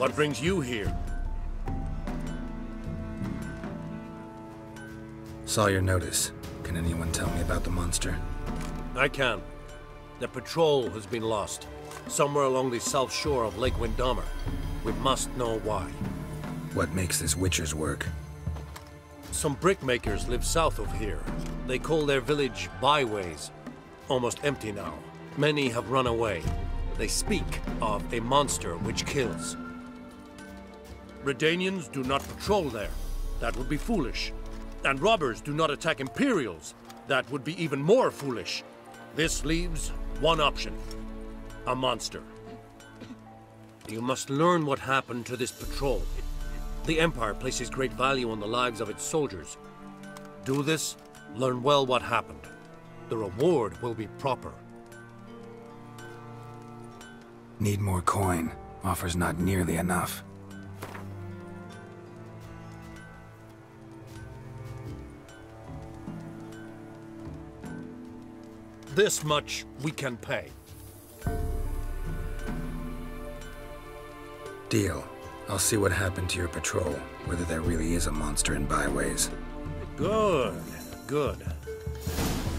What brings you here? Saw your notice. Can anyone tell me about the monster? I can. The patrol has been lost. Somewhere along the south shore of Lake Vimvandam. We must know why. What makes this Witcher's work? Some brickmakers live south of here. They call their village byways. Almost empty now. Many have run away. They speak of a monster which kills. Redanians do not patrol there. That would be foolish. And robbers do not attack Imperials. That would be even more foolish. This leaves one option. A monster. You must learn what happened to this patrol. The Empire places great value on the lives of its soldiers. Do this, learn well what happened. The reward will be proper. Need more coin. Offer's not nearly enough. This much we can pay. Deal. I'll see what happened to your patrol, whether there really is a monster in byways. Good, good.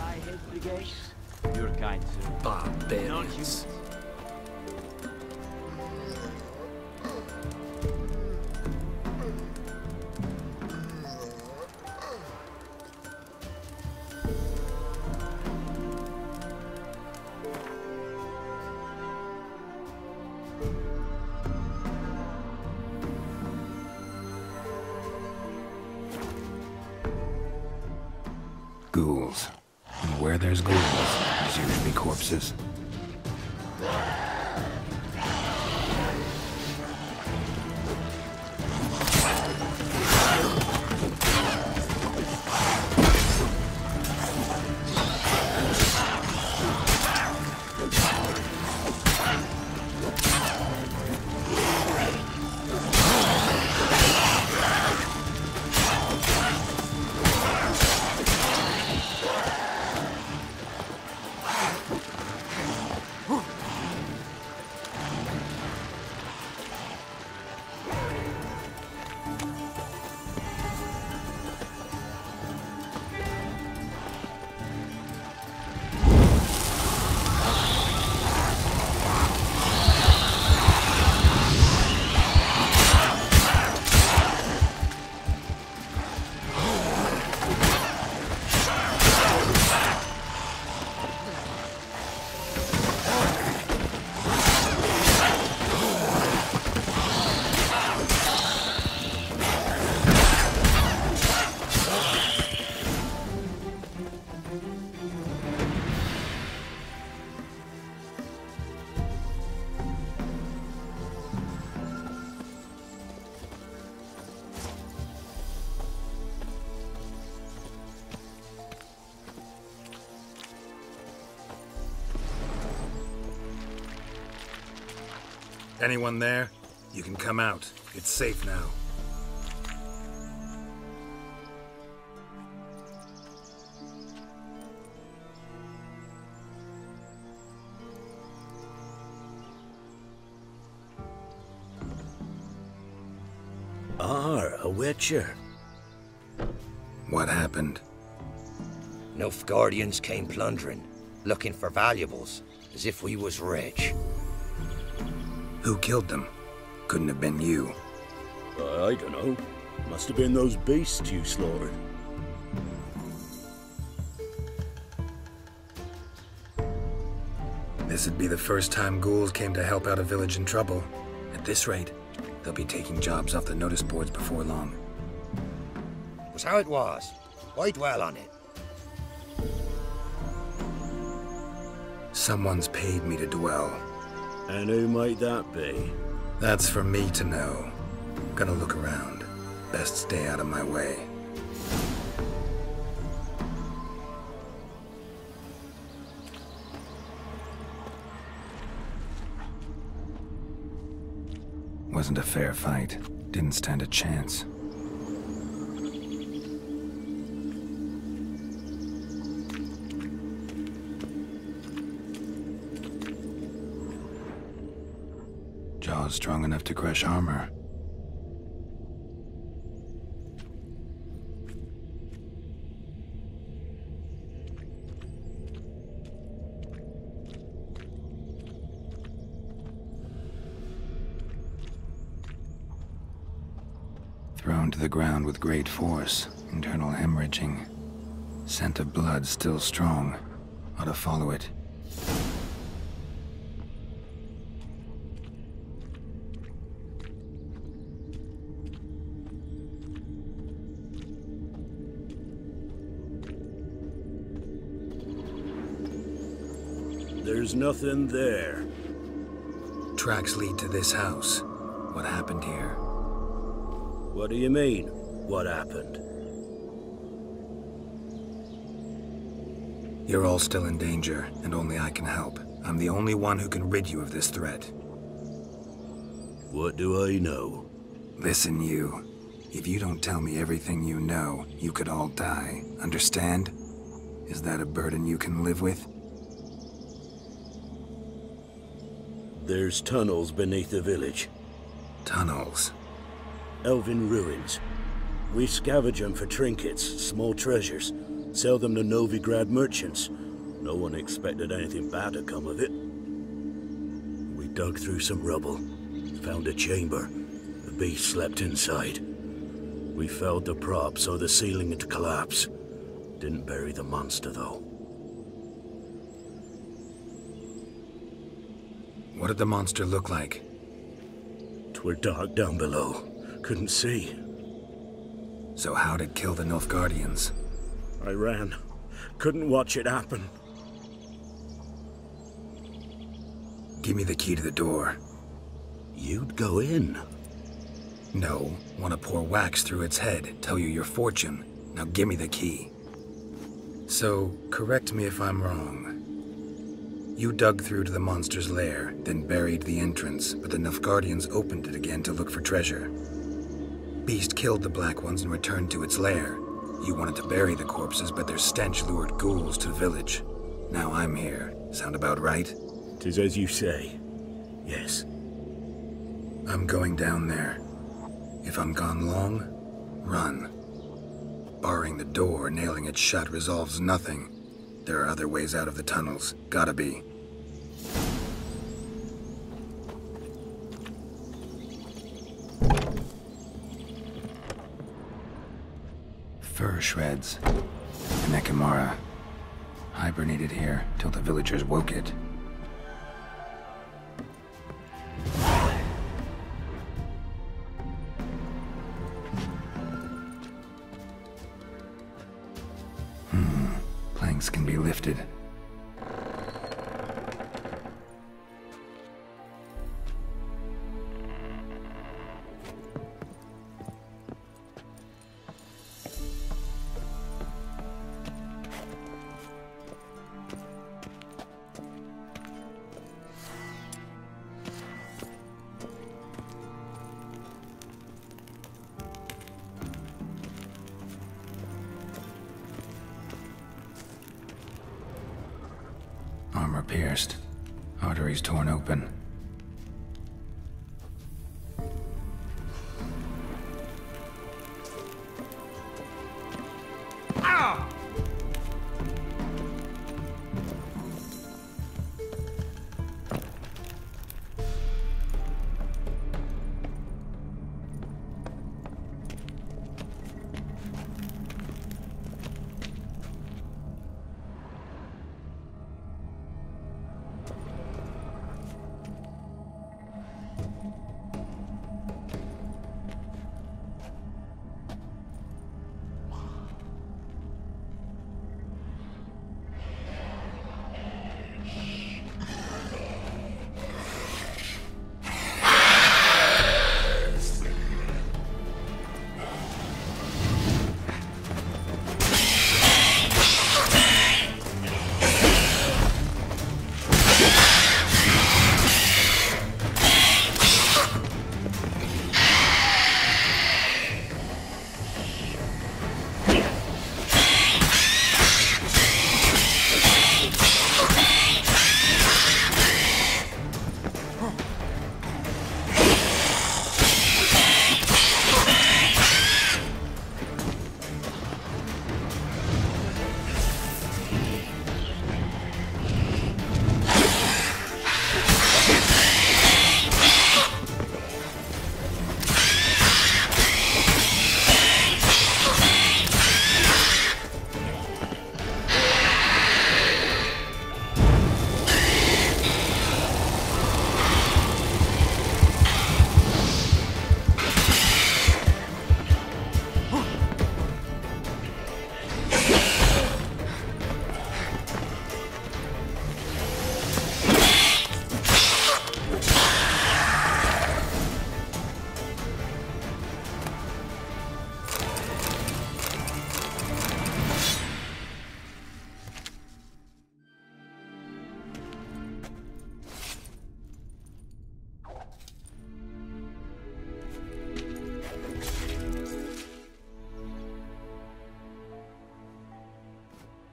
I hate the gates. You're kind, sir. Barbarians. And where there's ghouls, there's usually corpses. Anyone there? You can come out. It's safe now. Are a witcher. What happened? Nilfgaardians came plundering, looking for valuables, as if we was rich. Who killed them? Couldn't have been you. Uh, I don't know. Must have been those beasts you slaughtered. This'd be the first time ghouls came to help out a village in trouble. At this rate, they'll be taking jobs off the notice boards before long. Was how it was. Why dwell on it? Someone's paid me to dwell. And who might that be? That's for me to know. Gonna look around. Best stay out of my way. Wasn't a fair fight. Didn't stand a chance. Claws strong enough to crush armor. Thrown to the ground with great force, internal hemorrhaging. Scent of blood still strong. Ought to follow it. There's nothing there. Tracks lead to this house. What happened here? What do you mean? What happened? You're all still in danger, and only I can help. I'm the only one who can rid you of this threat. What do I know? Listen, you. If you don't tell me everything you know, you could all die. Understand? Is that a burden you can live with? There's tunnels beneath the village. Tunnels. Elven ruins. We scavenge them for trinkets, small treasures. Sell them to Novigrad merchants. No one expected anything bad to come of it. We dug through some rubble. Found a chamber. The beast slept inside. We felled the prop so the ceiling had collapse. Didn't bury the monster, though. What did the monster look like? Twere dark down below. Couldn't see. So how did it kill the Nilfgaardians? I ran. Couldn't watch it happen. Give me the key to the door. You'd go in. No, want to pour wax through its head, tell you your fortune. Now give me the key. So, correct me if I'm wrong. You dug through to the monster's lair, then buried the entrance, but the Nilfgaardians opened it again to look for treasure. Beast killed the Black Ones and returned to its lair. You wanted to bury the corpses, but their stench lured ghouls to the village. Now I'm here. Sound about right? Tis as you say. Yes. I'm going down there. If I'm gone long, run. Barring the door, nailing it shut resolves nothing. There are other ways out of the tunnels. Gotta be. Fur shreds. An Ekimmara. Hibernated here till the villagers woke it. Can pierced. Arteries torn open.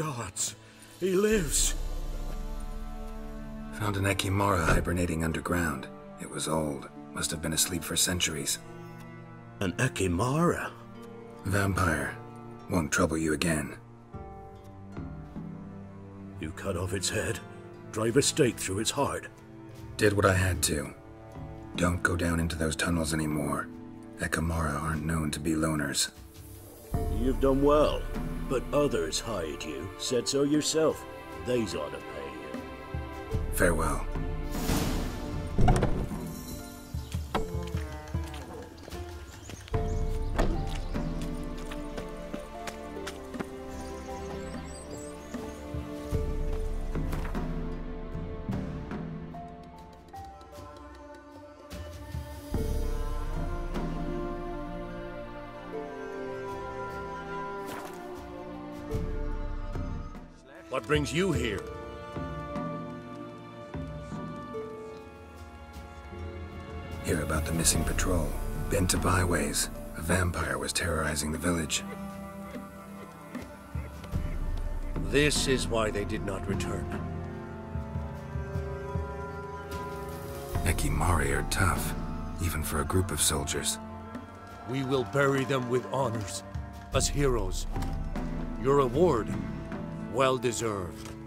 Gods! He lives! Found an Ekimmara hibernating underground. It was old. Must have been asleep for centuries. An Ekimmara? Vampire. Won't trouble you again. You cut off its head, drive a stake through its heart. Did what I had to. Don't go down into those tunnels anymore. Ekimmara aren't known to be loners. You've done well, but others hired you. Said so yourself. They's ought to pay you. Farewell. What brings you here? Hear about the missing patrol. Been to byways. A vampire was terrorizing the village. This is why they did not return. Ekimari are tough, even for a group of soldiers. We will bury them with honors, as heroes. Your reward, well deserved.